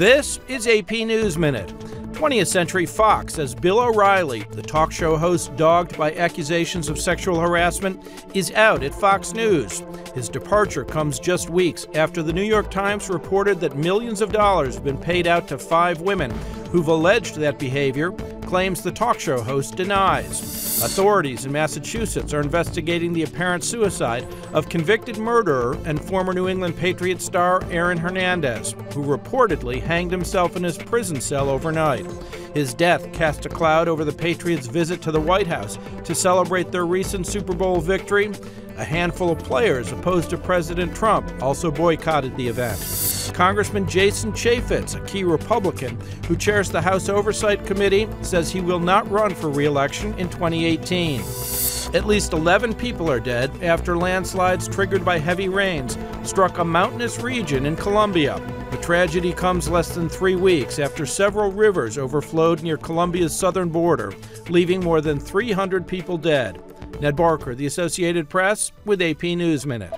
This is AP News Minute. 20th Century Fox says Bill O'Reilly, the talk show host dogged by accusations of sexual harassment, is out at Fox News. His departure comes just weeks after the New York Times reported that millions of dollars have been paid out to five women who've alleged that behavior, claims the talk show host denies. Authorities in Massachusetts are investigating the apparent suicide of convicted murderer and former New England Patriot star Aaron Hernandez, who reportedly hanged himself in his prison cell overnight. His death cast a cloud over the Patriots' visit to the White House to celebrate their recent Super Bowl victory. A handful of players opposed to President Trump also boycotted the event. Congressman Jason Chaffetz, a key Republican who chairs the House Oversight Committee, says he will not run for re-election in 2018. At least 11 people are dead after landslides triggered by heavy rains struck a mountainous region in Colombia. The tragedy comes less than three weeks after several rivers overflowed near Colombia's southern border, leaving more than 300 people dead. Ned Barker, The Associated Press, with AP News Minute.